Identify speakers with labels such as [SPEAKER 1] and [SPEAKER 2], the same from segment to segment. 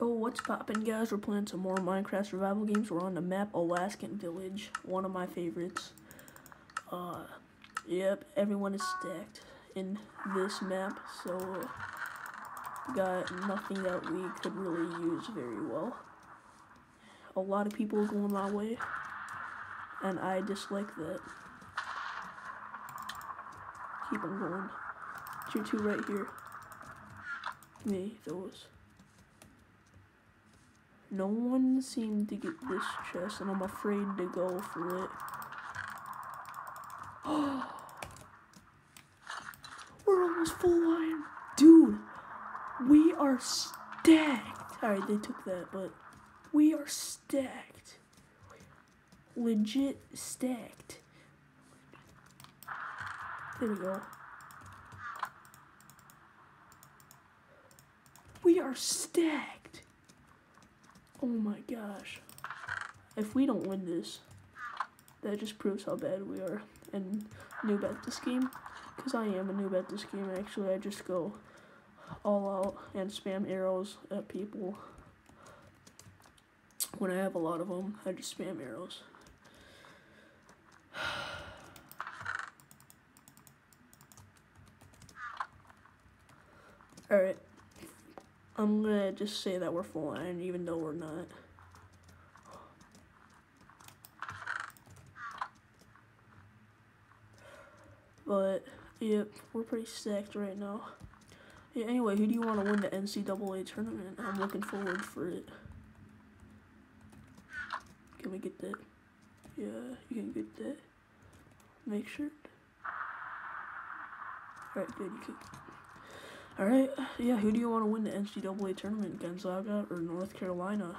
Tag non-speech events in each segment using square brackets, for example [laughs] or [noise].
[SPEAKER 1] Yo, what's poppin', guys? We're playing some more Minecraft survival games. We're on the map Alaskan Village, one of my favorites. Uh, yep, everyone is stacked in this map, so got nothing that we could really use very well. A lot of people are going my way, and I dislike that. Keep on going. Tier 2 right here. Me those. No one seemed to get this chest, and I'm afraid to go for it. [gasps] We're almost full iron. Dude, we are stacked. Alright, they took that, but we are stacked. Legit stacked. There we go. We are stacked. Oh my gosh. If we don't win this, that just proves how bad we are and noob at this game. Because I am a noob at this game, actually. I just go all out and spam arrows at people. When I have a lot of them, I just spam arrows. [sighs] Alright. I'm gonna just say that we're full even though we're not. But, yep, we're pretty stacked right now. Yeah, anyway, who do you want to win the NCAA tournament? I'm looking forward for it. Can we get that? Yeah, you can get that. Make sure. Alright, good, you can. Alright, yeah, who do you want to win the NCAA tournament? Gonzaga or North Carolina?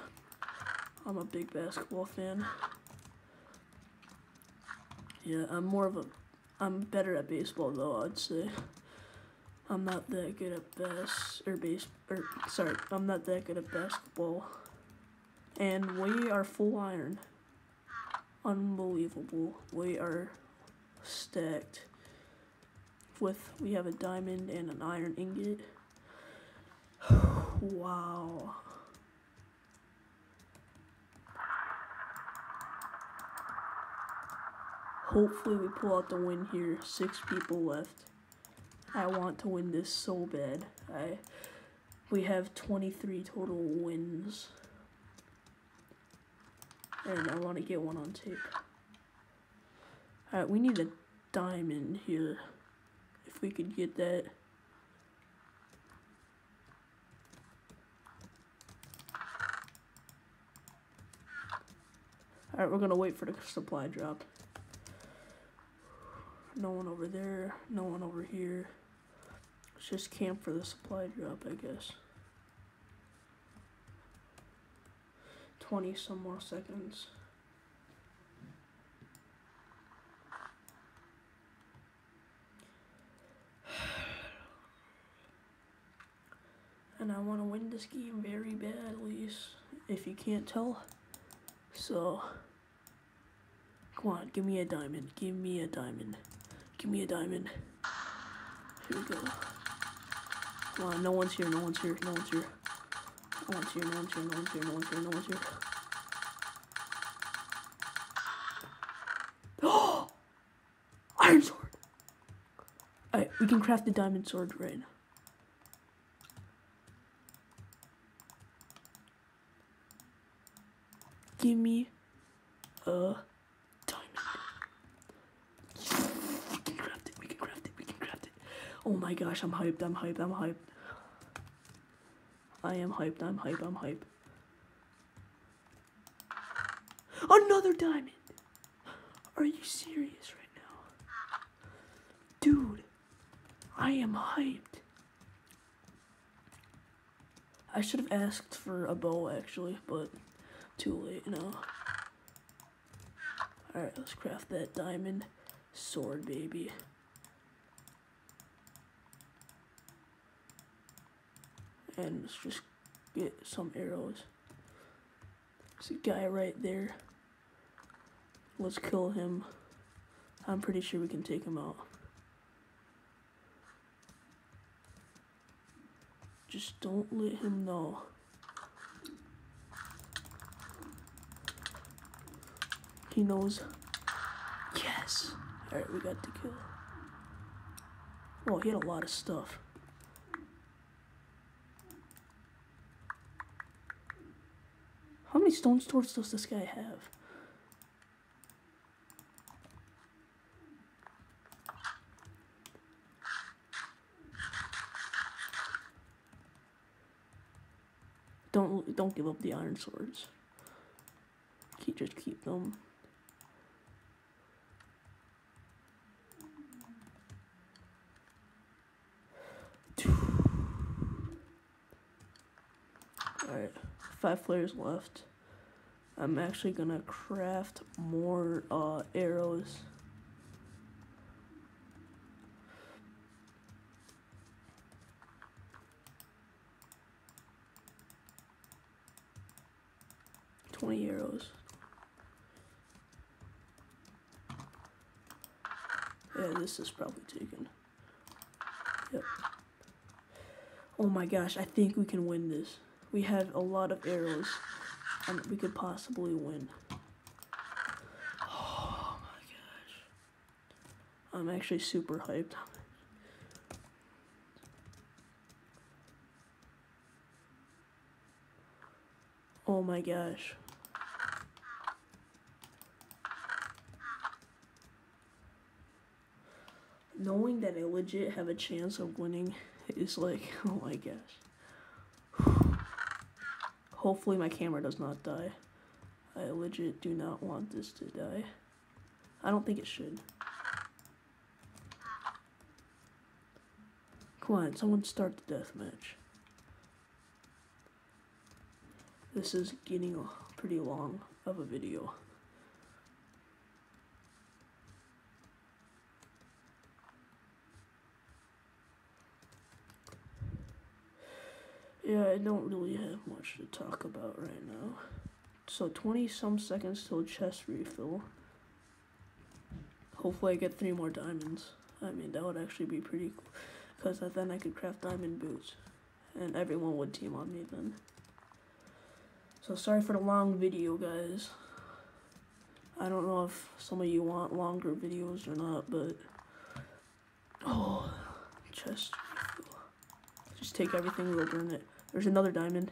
[SPEAKER 1] I'm a big basketball fan. Yeah, I'm more of a. I'm better at baseball though, I'd say. I'm not that good at bas or base or sorry, I'm not that good at basketball. And we are full iron. Unbelievable. We are stacked with we have a diamond and an iron ingot. [sighs] wow. Hopefully we pull out the win here. Six people left. I want to win this so bad. I we have 23 total wins. And I want to get one on tape. Alright, we need a diamond here if we could get that. Alright, we're gonna wait for the supply drop. No one over there, no one over here. Let's just camp for the supply drop, I guess. 20 some more seconds. And I want to win this game very badly, if you can't tell. So, come on, give me a diamond, give me a diamond, give me a diamond. Here we go. Come on, no one's here, no one's here, no one's here. No one's here, no one's here, no one's here, no one's here, no one's here. Oh! [gasps] Iron sword! Alright, we can craft the diamond sword right now. Give me a diamond. We can craft it, we can craft it, we can craft it. Oh my gosh, I'm hyped, I'm hyped, I'm hyped. I am hyped, I'm hyped, I'm hyped. Another diamond! Are you serious right now? Dude, I am hyped. I should have asked for a bow actually, but too late now. Alright, let's craft that diamond sword, baby. And let's just get some arrows. There's a guy right there. Let's kill him. I'm pretty sure we can take him out. Just don't let him know He knows. Yes. Alright, we got the kill. Oh, he had a lot of stuff. How many stone swords does this guy have? Don't don't give up the iron swords. Keep just keep them. Alright, five players left. I'm actually gonna craft more uh, arrows. Twenty arrows. Yeah, this is probably taken. Yep. Oh my gosh, I think we can win this. We have a lot of arrows, and we could possibly win. Oh my gosh. I'm actually super hyped. Oh my gosh. Knowing that I legit have a chance of winning is like, [laughs] oh my gosh. Hopefully my camera does not die. I legit do not want this to die. I don't think it should. Come on, someone start the death match. This is getting pretty long of a video. Yeah, I don't really have much to talk about right now. So 20 some seconds till chest refill. Hopefully I get three more diamonds. I mean, that would actually be pretty cool. Because then I could craft diamond boots. And everyone would team on me then. So sorry for the long video, guys. I don't know if some of you want longer videos or not, but... Oh, chest refill. Just take everything, we'll burn it. There's another diamond.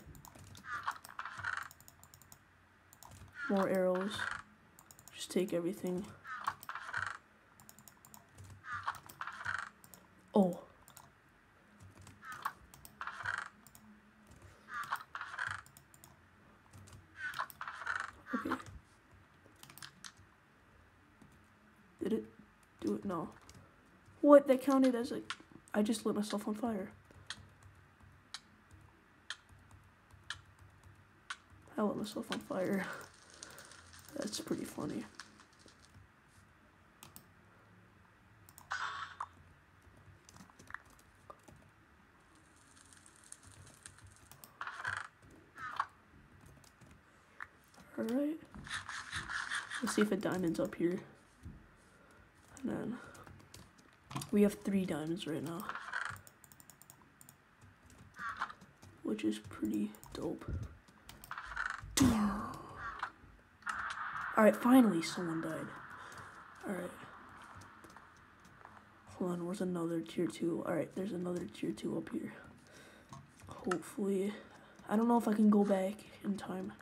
[SPEAKER 1] More arrows. Just take everything. Oh. Okay. Did it do it? No. What? That counted as a... I just lit myself on fire. I lit myself on fire. That's pretty funny. Alright. Let's see if a diamond's up here. And then we have three diamonds right now. Which is pretty dope. Alright, finally someone died. Alright. Hold on, where's another tier 2? Alright, there's another tier 2 up here. Hopefully. I don't know if I can go back in time.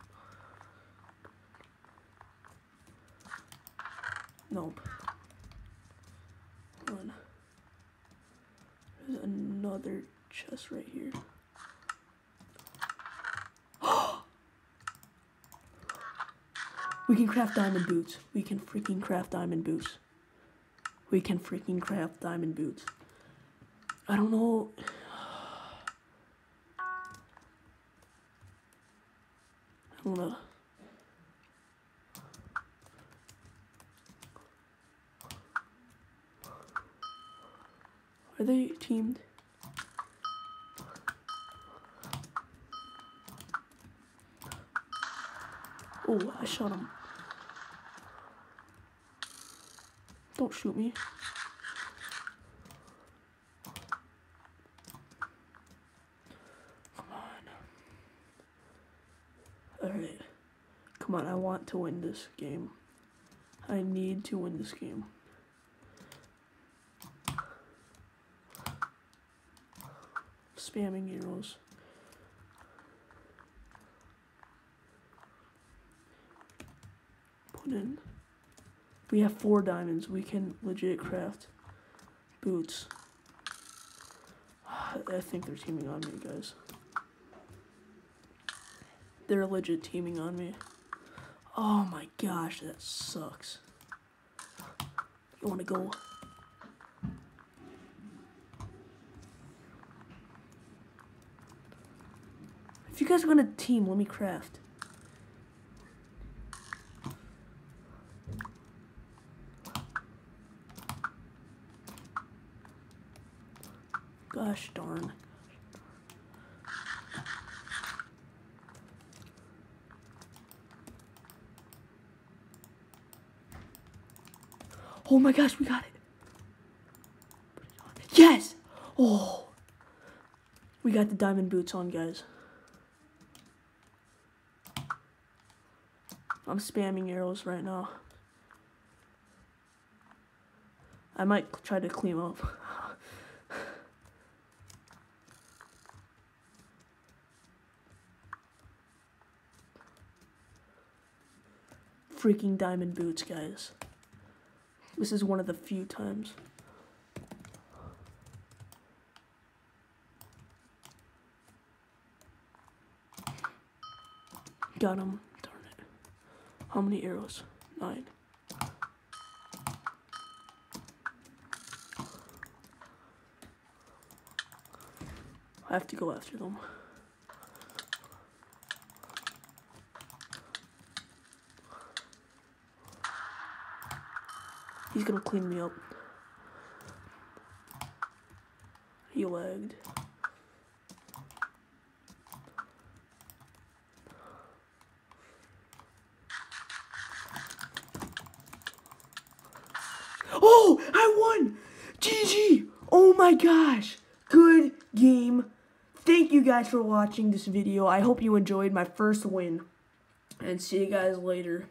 [SPEAKER 1] Nope. Hold on. There's another chest right here. We can craft diamond boots. We can freaking craft diamond boots. We can freaking craft diamond boots. I don't know. [sighs] I don't know. Are they teamed? Oh, I shot him. Don't shoot me. Come on. Alright. Come on, I want to win this game. I need to win this game. Spamming arrows. Put in. We have four diamonds. We can legit craft boots. [sighs] I think they're teaming on me, guys. They're legit teaming on me. Oh my gosh, that sucks. You want to go? If you guys are gonna team, let me craft. Gosh darn. Oh my gosh, we got it. Yes! Oh. We got the diamond boots on, guys. I'm spamming arrows right now. I might try to clean up. Freaking diamond boots, guys. This is one of the few times. Got him. Darn it. How many arrows? Nine. I have to go after them. He's gonna clean me up. He lagged. Oh, I won! GG! Oh my gosh! Good game. Thank you guys for watching this video. I hope you enjoyed my first win. And see you guys later.